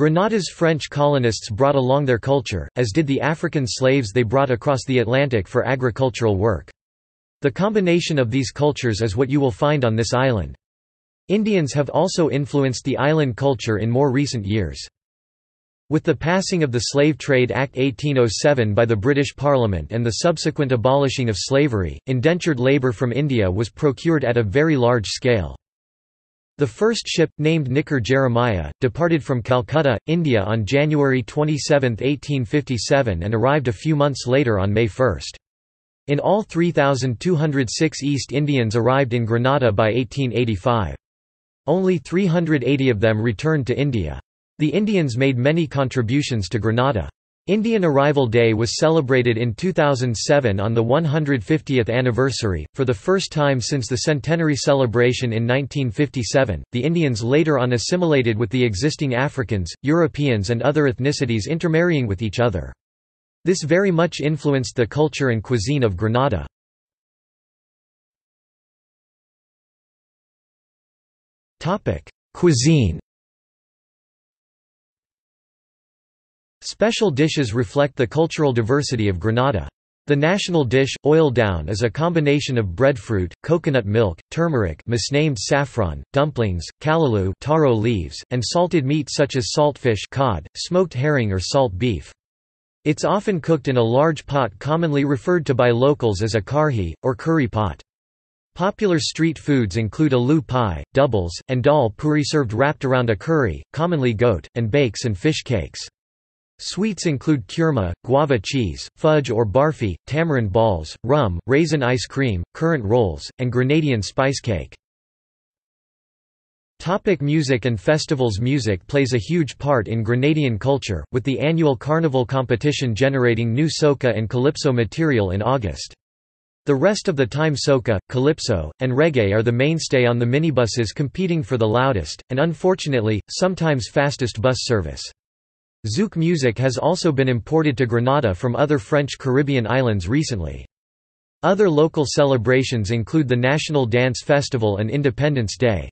Grenada's French colonists brought along their culture, as did the African slaves they brought across the Atlantic for agricultural work. The combination of these cultures is what you will find on this island. Indians have also influenced the island culture in more recent years. With the passing of the Slave Trade Act 1807 by the British Parliament and the subsequent abolishing of slavery, indentured labour from India was procured at a very large scale. The first ship, named Nicker Jeremiah, departed from Calcutta, India on January 27, 1857 and arrived a few months later on May 1. In all 3,206 East Indians arrived in Grenada by 1885. Only 380 of them returned to India. The Indians made many contributions to Grenada. Indian Arrival Day was celebrated in 2007 on the 150th anniversary, for the first time since the centenary celebration in 1957. The Indians later on assimilated with the existing Africans, Europeans, and other ethnicities intermarrying with each other. This very much influenced the culture and cuisine of Grenada. Cuisine Special dishes reflect the cultural diversity of Grenada. The national dish, oil down is a combination of breadfruit, coconut milk, turmeric misnamed saffron, dumplings, callaloo taro leaves, and salted meat such as saltfish cod, smoked herring or salt beef. It's often cooked in a large pot commonly referred to by locals as a karhi, or curry pot. Popular street foods include aloo pie, doubles, and dal puri served wrapped around a curry, commonly goat, and bakes and fish cakes. Sweets include kurma, guava cheese, fudge or barfi, tamarind balls, rum, raisin ice cream, currant rolls, and Grenadian spice cake. Topic music and festivals Music plays a huge part in Grenadian culture, with the annual carnival competition generating new soca and calypso material in August. The rest of the time soca, calypso, and reggae are the mainstay on the minibuses competing for the loudest, and unfortunately, sometimes fastest bus service. Zouk music has also been imported to Grenada from other French Caribbean islands recently. Other local celebrations include the National Dance Festival and Independence Day.